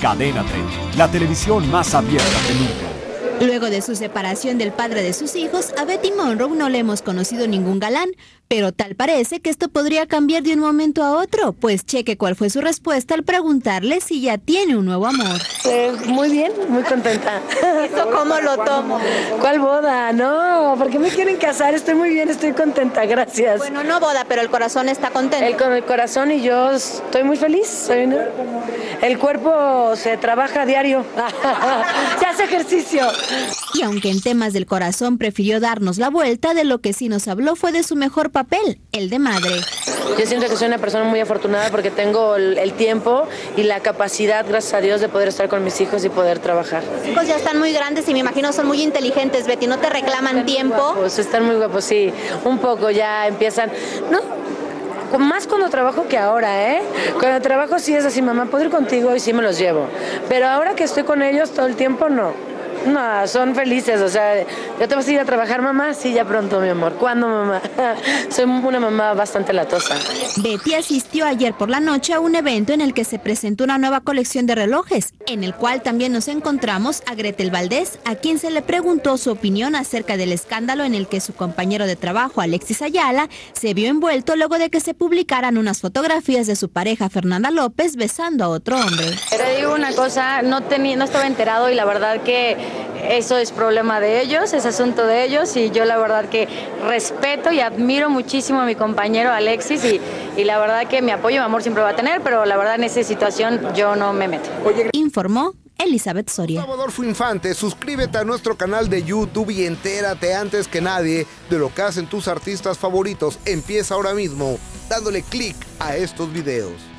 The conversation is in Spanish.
Cadena 30, la televisión más abierta que nunca. Luego de su separación del padre de sus hijos, a Betty Monroe no le hemos conocido ningún galán, pero tal parece que esto podría cambiar de un momento a otro, pues cheque cuál fue su respuesta al preguntarle si ya tiene un nuevo amor. Pues muy bien, muy contenta. ¿Esto cómo lo tomo? ¿Cuál boda? No, ¿por qué me quieren casar? Estoy muy bien, estoy contenta, gracias. Bueno, no boda, pero el corazón está contento. El, con el corazón y yo estoy muy feliz. Soy El cuerpo se trabaja a diario, se hace ejercicio. Y aunque en temas del corazón prefirió darnos la vuelta, de lo que sí nos habló fue de su mejor papel, el de madre. Yo siento que soy una persona muy afortunada porque tengo el, tiempo y la capacidad, gracias a Dios, de poder estar con mis hijos y poder trabajar. Los hijos ya están muy grandes y me imagino son muy inteligentes, Betty, ¿no te reclaman tiempo? Pues están muy guapos, sí, un poco ya empiezan, ¿no? más cuando trabajo que ahora, ¿eh? Cuando trabajo sí es así, mamá, puedo ir contigo y sí me los llevo. Pero ahora que estoy con ellos todo el tiempo, no. No, son felices, o sea, ¿ya te vas a ir a trabajar, mamá? Sí, ya pronto, mi amor. ¿Cuándo, mamá? Soy una mamá bastante latosa. Betty asistió ayer por la noche a un evento en el que se presentó una nueva colección de relojes, en el cual también nos encontramos a Gretel Valdés, a quien se le preguntó su opinión acerca del escándalo en el que su compañero de trabajo, Alexis Ayala, se vio envuelto luego de que se publicaran unas fotografías de su pareja Fernanda López besando a otro hombre. Te digo una cosa, no, tenía, no estaba enterado y la verdad que eso es problema de ellos, es asunto de ellos y yo la verdad que respeto y admiro muchísimo a mi compañero Alexis y, y la verdad que mi apoyo, mi amor siempre va a tener, pero la verdad en esa situación yo no me meto. Informó Elizabeth Soria. Adolfo Infante, suscríbete a nuestro canal de YouTube y entérate antes que nadie de lo que hacen tus artistas favoritos. Empieza ahora mismo dándole clic a estos videos.